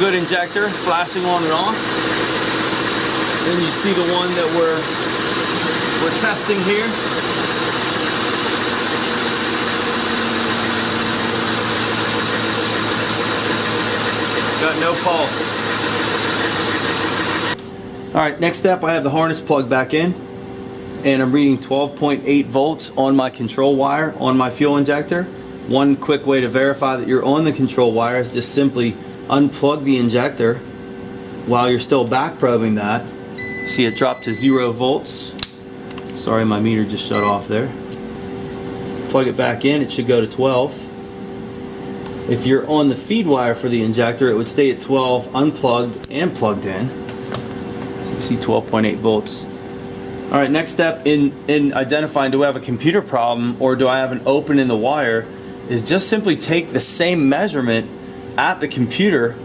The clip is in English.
good injector, flashing on and off. Then you see the one that we're we're testing here. Got no pulse. All right, next step, I have the harness plugged back in and I'm reading 12.8 volts on my control wire on my fuel injector. One quick way to verify that you're on the control wire is just simply unplug the injector while you're still back probing that. See it drop to zero volts. Sorry, my meter just shut off there. Plug it back in, it should go to 12. If you're on the feed wire for the injector, it would stay at 12 unplugged and plugged in. You see 12.8 volts. All right, next step in, in identifying do I have a computer problem or do I have an open in the wire is just simply take the same measurement at the computer